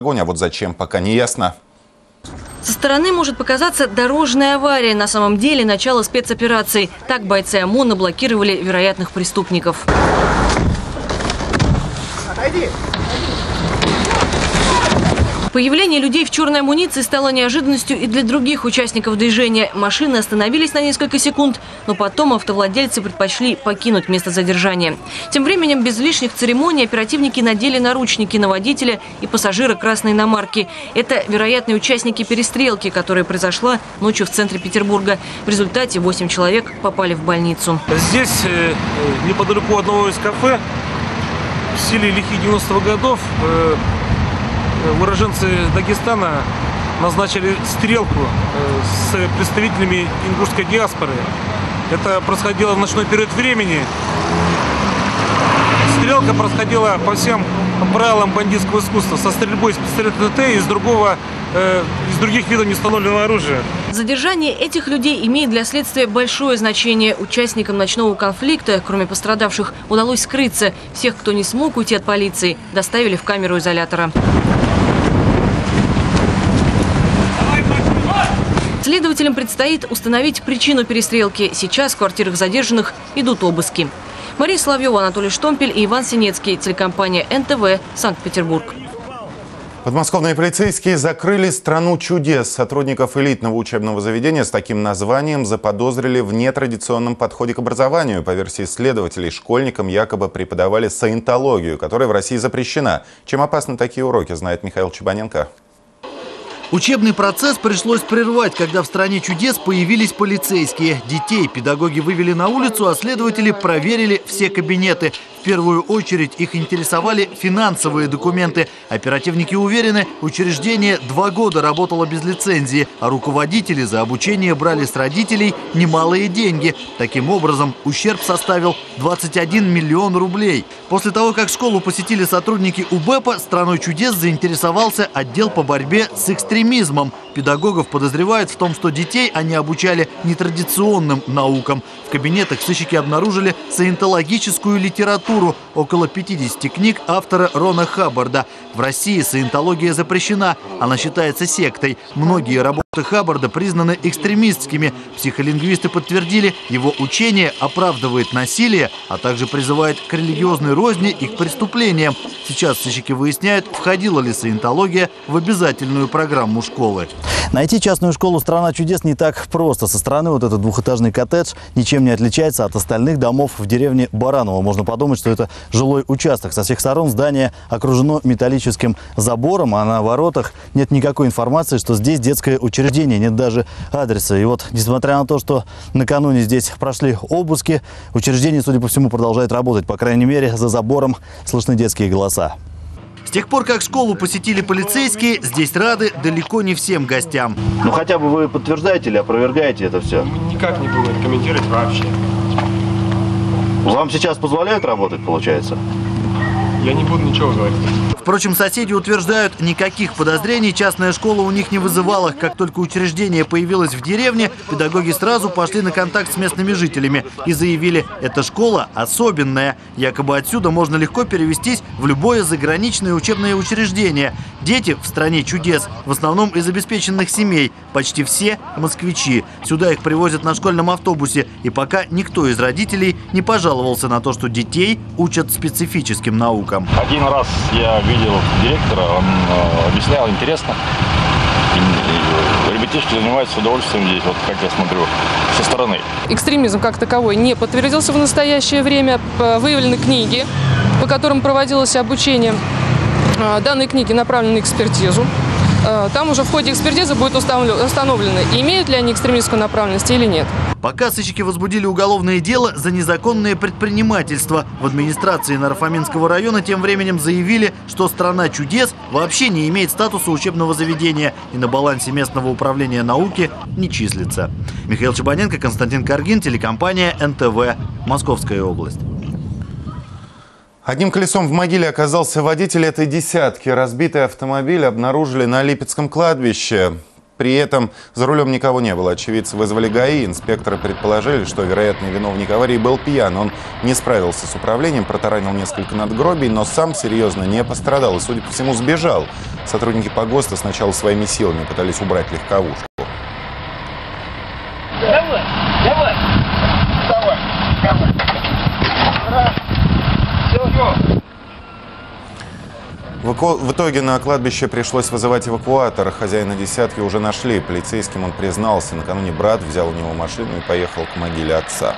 огонь, а вот зачем, пока не ясно. Со стороны может показаться дорожная авария. На самом деле начало спецоперации. Так бойцы ОМОНа блокировали вероятных преступников. Отойди! Появление людей в черной амуниции стало неожиданностью и для других участников движения. Машины остановились на несколько секунд, но потом автовладельцы предпочли покинуть место задержания. Тем временем, без лишних церемоний, оперативники надели наручники на водителя и пассажира красной иномарки. Это вероятные участники перестрелки, которая произошла ночью в центре Петербурга. В результате 8 человек попали в больницу. Здесь, э, неподалеку одного из кафе, в стиле лихих 90-х годов, э, уроженцы Дагестана назначили стрелку э, с представителями ингушской диаспоры. Это происходило в ночной период времени. Стрелка происходила по всем правилам бандитского искусства, со стрельбой из пистолета ТТ и из другого э, из других видов неустановленного оружия. Задержание этих людей имеет для следствия большое значение. Участникам ночного конфликта, кроме пострадавших, удалось скрыться. Всех, кто не смог уйти от полиции, доставили в камеру изолятора. Следователям предстоит установить причину перестрелки. Сейчас в квартирах задержанных идут обыски. Мария Соловьева, Анатолий Штомпель и Иван Синецкий. Телекомпания НТВ, Санкт-Петербург. Подмосковные полицейские закрыли «Страну чудес». Сотрудников элитного учебного заведения с таким названием заподозрили в нетрадиционном подходе к образованию. По версии следователей, школьникам якобы преподавали саентологию, которая в России запрещена. Чем опасны такие уроки, знает Михаил Чебаненко. Учебный процесс пришлось прервать, когда в стране чудес появились полицейские. Детей педагоги вывели на улицу, а следователи проверили все кабинеты. Первую очередь их интересовали финансовые документы. Оперативники уверены, учреждение два года работало без лицензии, а руководители за обучение брали с родителей немалые деньги. Таким образом, ущерб составил 21 миллион рублей. После того, как школу посетили сотрудники УБЭПа, страной чудес заинтересовался отдел по борьбе с экстремизмом. Педагогов подозревают в том, что детей они обучали нетрадиционным наукам. В кабинетах сыщики обнаружили саентологическую литературу, около 50 книг автора Рона Хаббарда. В России саентология запрещена, она считается сектой. Многие работы Хаббарда признаны экстремистскими. Психолингвисты подтвердили, его учение оправдывает насилие, а также призывает к религиозной розни и к преступлениям. Сейчас сыщики выясняют, входила ли саентология в обязательную программу школы. Найти частную школу «Страна чудес» не так просто. Со стороны вот этот двухэтажный коттедж ничем не отличается от остальных домов в деревне Бараново. Можно подумать, что это жилой участок. Со всех сторон здание окружено металлическим забором, а на воротах нет никакой информации, что здесь детское учреждение, нет даже адреса. И вот, несмотря на то, что накануне здесь прошли обыски, учреждение, судя по всему, продолжает работать. По крайней мере, за забором слышны детские голоса. С тех пор, как школу посетили полицейские, здесь рады далеко не всем гостям. Ну хотя бы вы подтверждаете или опровергаете это все? Никак не буду комментировать вообще. Вам сейчас позволяют работать, получается? Я не буду ничего говорить. Впрочем, соседи утверждают, никаких подозрений частная школа у них не вызывала. Как только учреждение появилось в деревне, педагоги сразу пошли на контакт с местными жителями и заявили, эта школа особенная. Якобы отсюда можно легко перевестись в любое заграничное учебное учреждение. Дети в стране чудес, в основном из обеспеченных семей, почти все москвичи. Сюда их привозят на школьном автобусе, и пока никто из родителей не пожаловался на то, что детей учат специфическим наукам. Один раз я видел директора, он э, объяснял интересно. И, и ребятишки занимаются удовольствием здесь, вот как я смотрю, со стороны. Экстремизм как таковой не подтвердился в настоящее время. Выявлены книги, по которым проводилось обучение. Э, данные книги направлены на экспертизу. Э, там уже в ходе экспертизы будет установлено, имеют ли они экстремистскую направленность или нет. Пока сыщики возбудили уголовное дело за незаконное предпринимательство. В администрации Нарафаминского района тем временем заявили, что страна чудес вообще не имеет статуса учебного заведения и на балансе местного управления науки не числится. Михаил Чебаненко, Константин Каргин, телекомпания НТВ, Московская область. Одним колесом в могиле оказался водитель этой десятки. Разбитый автомобиль обнаружили на Липецком кладбище. При этом за рулем никого не было. Очевидцы вызвали ГАИ. Инспекторы предположили, что вероятный виновник аварии был пьян. Он не справился с управлением, протаранил несколько надгробий, но сам серьезно не пострадал и, судя по всему, сбежал. Сотрудники погоста сначала своими силами пытались убрать легковушку. Давай, давай. Давай, давай. Раз. Все. В эко- В итоге на кладбище пришлось вызывать эвакуатор. Хозяина десятки уже нашли. Полицейским он признался. Накануне брат взял у него машину и поехал к могиле отца.